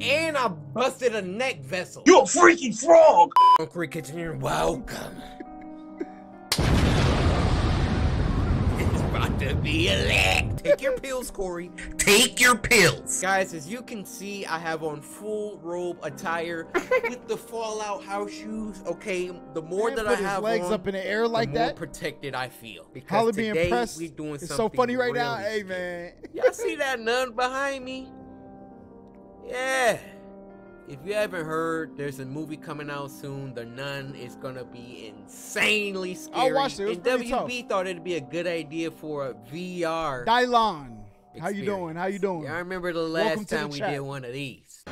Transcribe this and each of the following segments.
And I busted a neck vessel. You're a freaking frog! Cory Kenshin, you're welcome. It's about to be lit. Take your pills, Cory. Take your pills. Guys, as you can see, I have on full robe attire with the Fallout house shoes. Okay, the more Man that put I his have legs on, up in the air like the more that. protected I feel. Because Holla being today pressed. we doing It's something so funny right now. Hey man. Y'all see that nun behind me? Yeah. If you haven't heard, there's a movie coming out soon. The Nun is gonna be insanely scary. I watched it. It was and WB thought it'd be a good idea for a VR. Dylon. How you doing? How you doing? Yeah, I remember the Welcome last the time we chat. did one of these.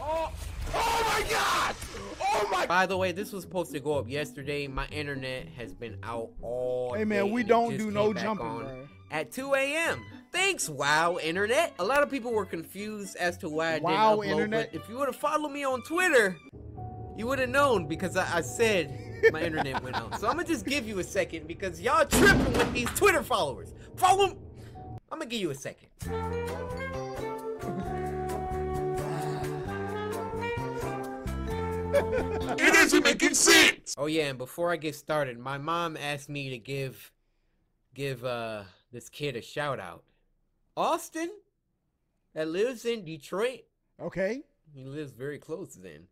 Oh, oh my god! Oh my! By the way, this was supposed to go up yesterday. My internet has been out all Hey man, we don't do no jumping. At 2 a.m. Thanks, Wow Internet. A lot of people were confused as to why I Wow, didn't upload, Internet? but if you would have followed me on Twitter, you would have known because I, I said my internet went out. So I'm gonna just give you a second because y'all tripping with these Twitter followers. Follow 'em. I'm gonna give you a second. It isn't making sense! Oh yeah, and before I get started, my mom asked me to give give uh this kid a shout out. Austin that lives in Detroit. Okay. He lives very close then.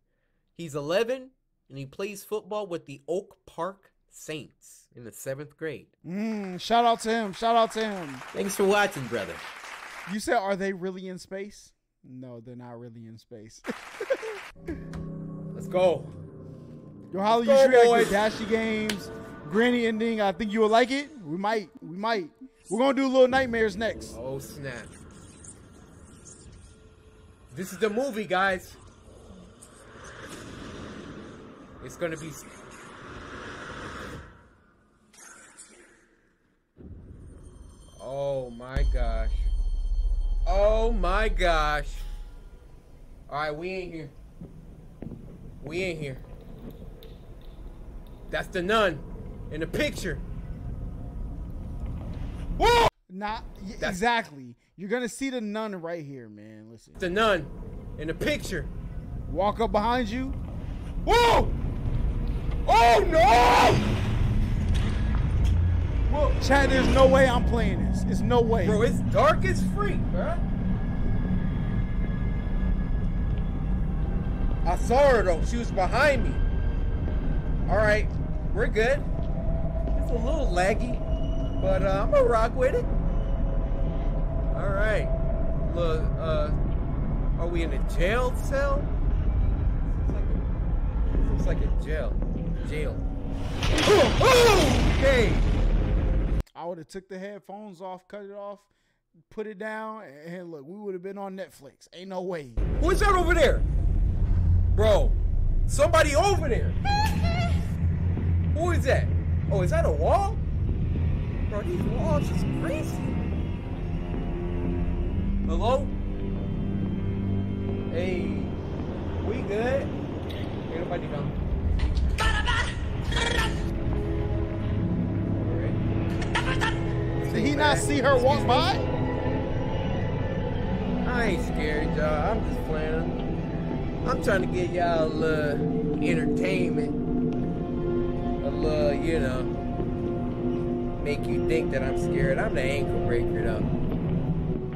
He's 11 and he plays football with the Oak Park Saints in the 7th grade. Mm, shout out to him. Shout out to him. Thanks for watching, brother. You said, are they really in space? No, they're not really in space. Let's go. Yo, Holla, you should Dashy Games. Granny ending. I think you will like it. We might. We might. We're gonna do little nightmares next. Oh snap. This is the movie, guys. It's gonna be. Oh my gosh. Oh my gosh. Alright, we ain't here. We ain't here. That's the nun in the picture. Whoa! Not That's- exactly. You're gonna see the nun right here, man. Listen. The nun in the picture. Walk up behind you. Whoa! Oh no! Whoa. Chad, there's no way I'm playing this. It's no way. Bro, it's dark as freak, bro. I saw her though. She was behind me. All right, we're good. It's a little laggy, but uh, I'm gonna rock with it. All right. Look, uh, are we in a jail cell? Looks like a, looks like a jail. Jail. okay. I would have took the headphones off, cut it off, put it down, and look, we would have been on Netflix. Ain't no way. Who is that over there? Bro, somebody over there. Who is that? Oh, is that a wall? Bro, these walls is crazy. Hello? Hey, we good? Ain't nobody down. Alright. Did he not see her walk by? I ain't scared, y'all. I'm just playing. I'm trying to get y'all a little entertainment. A little, you know, make you think that I'm scared. I'm the ankle breaker, though.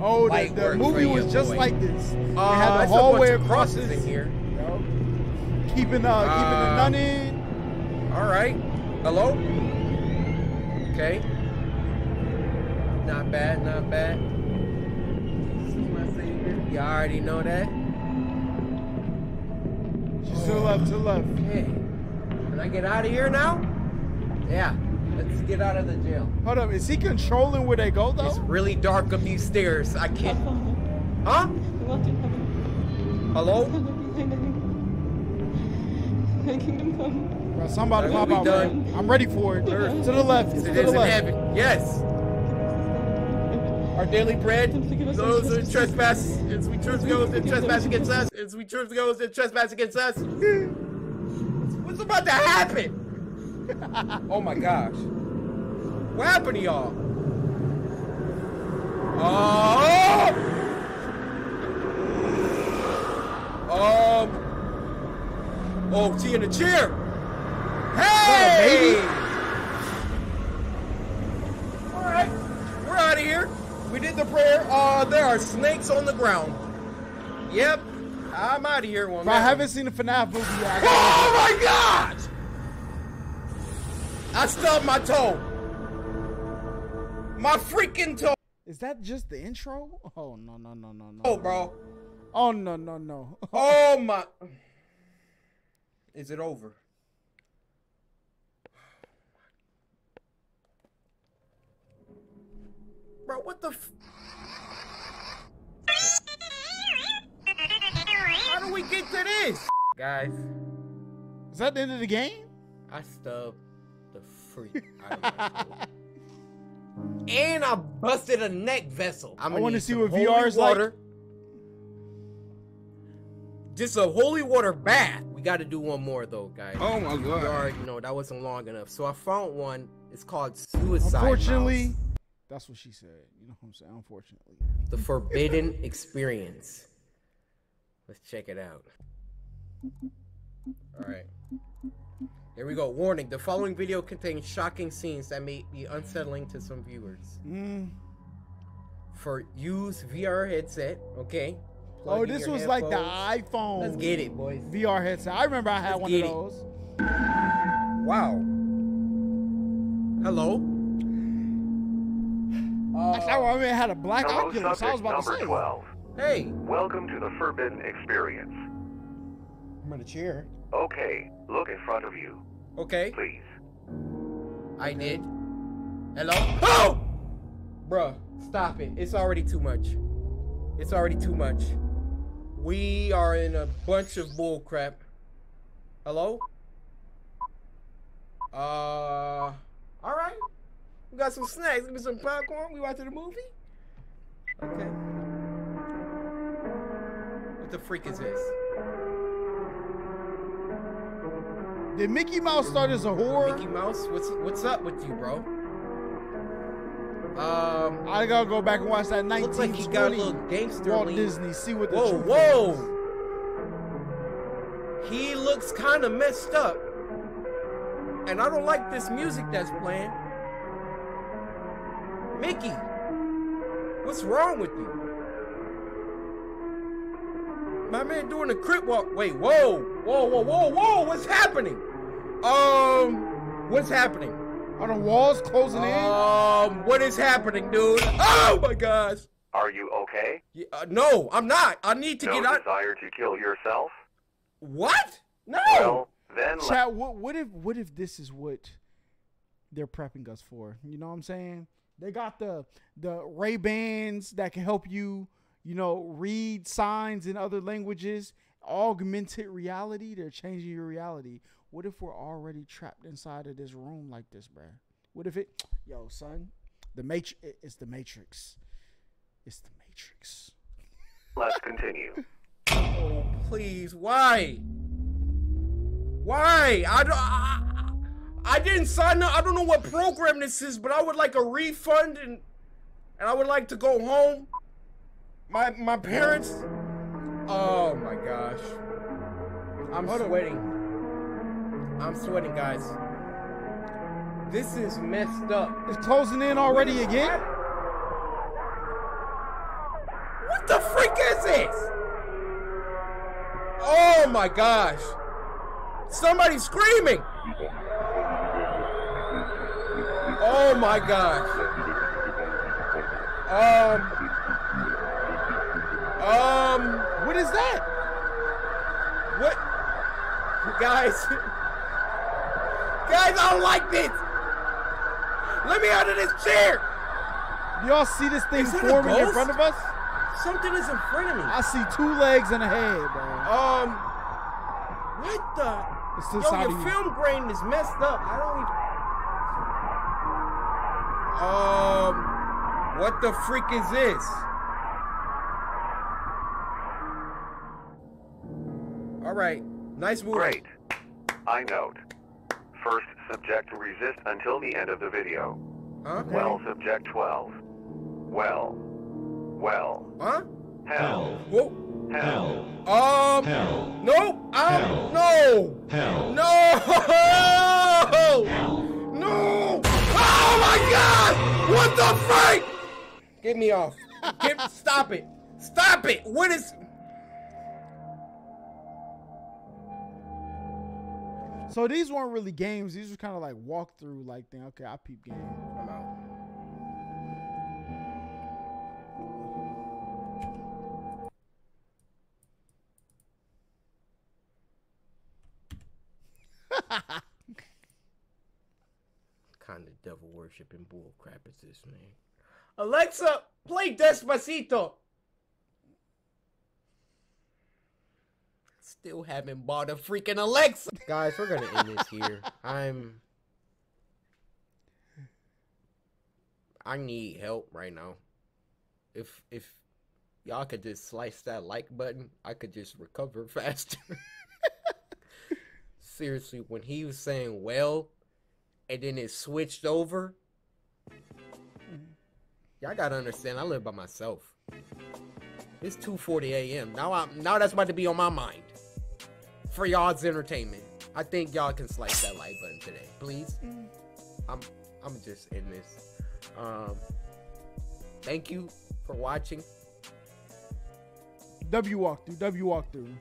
Oh, the, Light the work movie was just boy. like this. They Uh, had the a hallway of across crosses in here. Yo. Keeping uh, keeping the Uh, nun in. All right. Hello? Okay. Not bad, not bad. Jesus is my savior. You already know that. She's to the left, to the left. Okay. Can I get out of here now? Yeah. Let's get out of the jail. Hold up, is he controlling where they go though? It's really dark up these stairs. I can't. Huh? Hello? Kingdom come. Bro, somebody pop out. done. I'm ready for it. To the left, to It the is in left. heaven. Yes. Our daily bread. Those are trespasses. As we goes and trespass against us. As we goes and trespass against us. What's about to happen? oh my gosh. What happened to y'all? Oh! Um. Oh, T in the chair. Hey! All right, we're out of here. We did the prayer. Uh, there are snakes on the ground. Yep, I'm out of here. One. I haven't seen the FNAF movie yet. Oh my God! I stubbed my toe. My freaking toe, Is that just the intro? Oh no no no no no. Oh, bro. Oh no no no. Oh my. Is it over? Bro, what the f- How do we get to this? Guys, Is that the end of the game? I stubbed the freak out of my toe. And I busted a neck vessel. I'm I wanna see what VR is like. water. Just a holy water bath. We got to do one more though, guys. Oh my You god. already know that wasn't long enough. So I found one. It's called Suicide. Unfortunately, Mouse. that's what she said. You know what I'm saying? Unfortunately. the Forbidden Experience. Let's check it out. All right. Here we go. Warning: The following video contains shocking scenes that may be unsettling to some viewers. Mm. For use VR headset, okay? Plug Oh, this your was like the iPhone. Let's get it, boys. VR headset. I remember I had Let's one get of it. those. Wow. Hello. Actually, I remember it had a black Hello, Oculus. I was about to number say. 12. Hey. Welcome to the Forbidden Experience. I'm in a chair. Okay, look in front of you, Okay. please. I did. Hello? Oh! Bruh, stop it. It's already too much. It's already too much. We are in a bunch of bull crap. Hello? Uh, alright. We got some snacks. Give me some popcorn. We watching the movie? Okay. What the freak is this? Did Mickey Mouse start as a whore? Mickey Mouse? What's what's up with you, bro? Um, I gotta go back and watch that Looks like he got a little gangster Walt lean. Disney. See what the Whoa, truth whoa! He looks kind of messed up, and I don't like this music that's playing. Mickey, what's wrong with you? My man doing a crip walk. Wait, whoa, whoa, whoa, whoa, whoa! What's happening? Um, what's happening? Are the walls closing in? Um, what is happening, dude? Oh my gosh! Are you okay? Yeah, uh, no, I'm not. I need to no get out. desire to kill yourself? What? No. Well, then let Chat, what, what if what if this is what they're prepping us for? You know what I'm saying? They got the the Ray Bans that can help you, you know, read signs in other languages. Augmented reality, they're changing your reality. What if we're already trapped inside of this room like this, bruh? What if it, yo, son, the matrix? It's the Matrix. It's the Matrix. let's continue. Oh, please. Why? Why? I don't. I, I didn't sign up. I don't know what program this is, but I would like a refund and and I would like to go home. My my parents. Oh my gosh. I'm sweating. I'm sweating, guys. This is messed up. It's closing in already again. What the freak is this? Oh my gosh. Somebody's screaming. Oh my gosh. Um. Um. What is that? What? Guys. Guys, I don't like this. Let me out of this chair. Y'all see this thing Is that a forming in front of us? Something is in front of me. I see two legs and a head, bro. Um, what the? It's Yo, your of you. film grain is messed up. I don't even. Um, what the freak is this? Right, nice move. Great. I note. First, subject to resist until the end of the video. Huh? Well, subject 12. Well. Well. Huh? Hell. Whoa. Hell. Um. Hell. Nope. I Hell. don't. No. Hell. No. No. Oh my God! What the freak? Get me off. Get. stop it. Stop it. What is? So these weren't really games. These were kind of like walkthrough, like thing. Okay, I peep game. I'm out. kind of devil worshipping bull crap is this, man? Alexa, play Despacito. Still haven't bought a freaking Alexa. Guys, we're gonna end this here. I'm. I need help right now. If if y'all could just slice that like button, I could just recover faster. Seriously, when he was saying well, and then it switched over. Y'all gotta understand, I live by myself. It's 2:40 a.m. Now I'm now that's about to be on my mind. For y'all's entertainment. I think y'all can slice that like button today. Please. I'm I'm just in this. Um thank you for watching. W walkthrough. W walkthrough.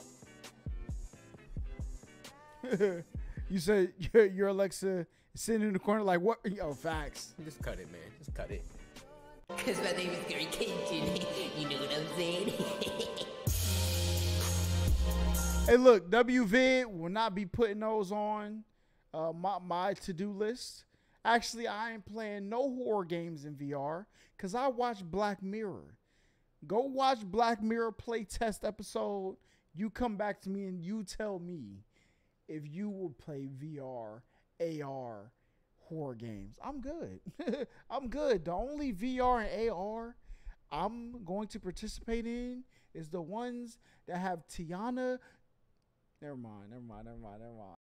you said your, your Alexa sitting in the corner like what? Yo, facts. Just cut it, man. Just cut it. Cause my name is Gary Cajun. You know what I'm saying? Hey, look, WVid will not be putting those on uh, my, my to do list. Actually, I ain't playing no horror games in VR because I watch Black Mirror. Go watch Black Mirror play test episode. You come back to me and you tell me if you would play VR, AR, horror games. I'm good. I'm good. The only VR and AR I'm going to participate in is the ones that have Tiana. Never mind, never mind, never mind, never mind.